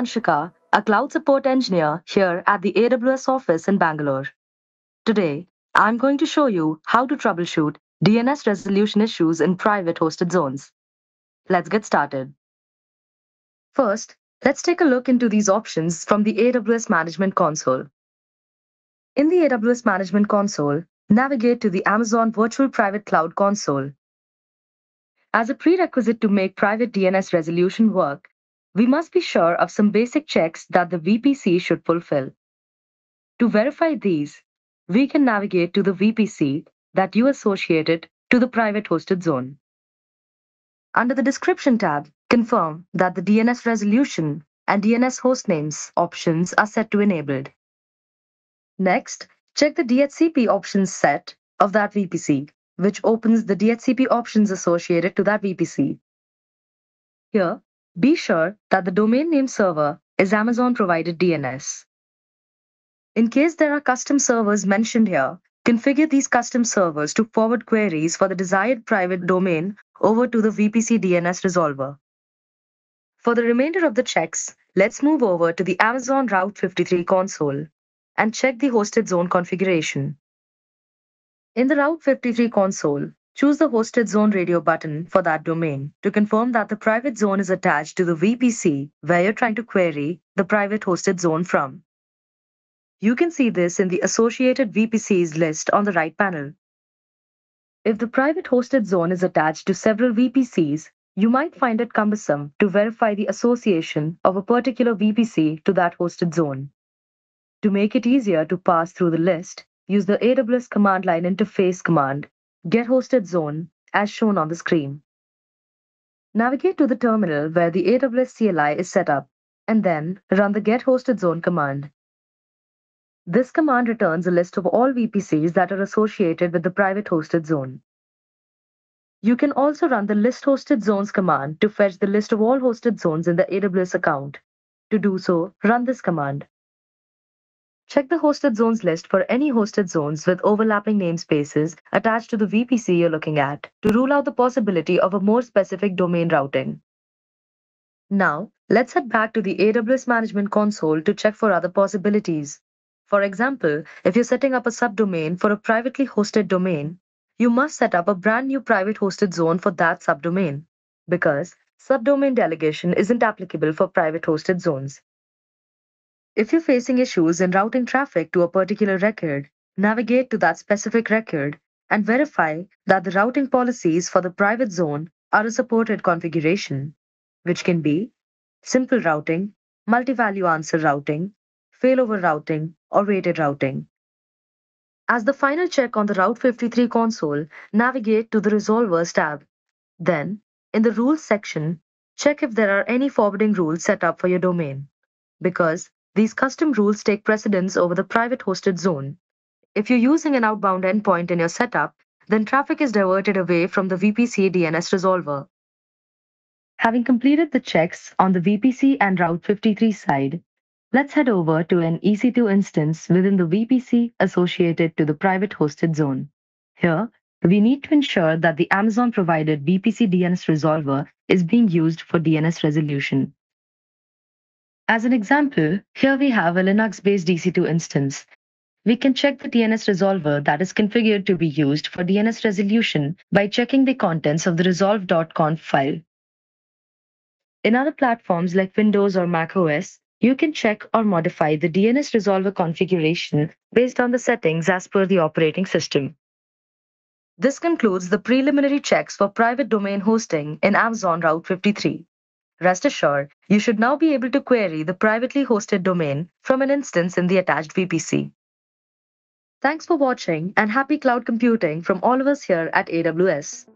Anshika, a cloud support engineer here at the AWS office in Bangalore. Today, I'm going to show you how to troubleshoot DNS resolution issues in private hosted zones. Let's get started. First, let's take a look into these options from the AWS Management Console. In the AWS Management Console, navigate to the Amazon Virtual Private Cloud Console. As a prerequisite to make private DNS resolution work, we must be sure of some basic checks that the VPC should fulfill. To verify these, we can navigate to the VPC that you associated to the private hosted zone. Under the Description tab, confirm that the DNS resolution and DNS hostnames options are set to enabled. Next, check the DHCP options set of that VPC, which opens the DHCP options associated to that VPC. Here, be sure that the domain name server is Amazon provided DNS. In case there are custom servers mentioned here, configure these custom servers to forward queries for the desired private domain over to the VPC DNS resolver. For the remainder of the checks, let's move over to the Amazon Route 53 console and check the hosted zone configuration. In the Route 53 console, choose the hosted zone radio button for that domain to confirm that the private zone is attached to the VPC where you're trying to query the private hosted zone from. You can see this in the associated VPCs list on the right panel. If the private hosted zone is attached to several VPCs, you might find it cumbersome to verify the association of a particular VPC to that hosted zone. To make it easier to pass through the list, use the AWS command line interface command, get hosted zone, as shown on the screen. Navigate to the terminal where the AWS CLI is set up, and then run the get hosted zone command. This command returns a list of all VPCs that are associated with the private hosted zone. You can also run the list hosted zones command to fetch the list of all hosted zones in the AWS account. To do so, run this command. Check the hosted zones list for any hosted zones with overlapping namespaces attached to the VPC you're looking at to rule out the possibility of a more specific domain routing. Now, let's head back to the AWS Management Console to check for other possibilities. For example, if you're setting up a subdomain for a privately hosted domain, you must set up a brand new private hosted zone for that subdomain because subdomain delegation isn't applicable for private hosted zones. If you're facing issues in routing traffic to a particular record, navigate to that specific record and verify that the routing policies for the private zone are a supported configuration, which can be simple routing, multi-value answer routing, failover routing, or weighted routing. As the final check on the Route 53 console, navigate to the Resolvers tab. Then, in the Rules section, check if there are any forwarding rules set up for your domain, because these custom rules take precedence over the private hosted zone. If you're using an outbound endpoint in your setup, then traffic is diverted away from the VPC DNS resolver. Having completed the checks on the VPC and Route 53 side, Let's head over to an EC2 instance within the VPC associated to the private hosted zone. Here, we need to ensure that the Amazon provided VPC DNS resolver is being used for DNS resolution. As an example, here we have a Linux-based EC2 instance. We can check the DNS resolver that is configured to be used for DNS resolution by checking the contents of the resolv.conf file. In other platforms like Windows or Mac OS, you can check or modify the DNS resolver configuration based on the settings as per the operating system. This concludes the preliminary checks for private domain hosting in Amazon Route 53. Rest assured, you should now be able to query the privately hosted domain from an instance in the attached VPC. Thanks for watching and happy cloud computing from all of us here at AWS.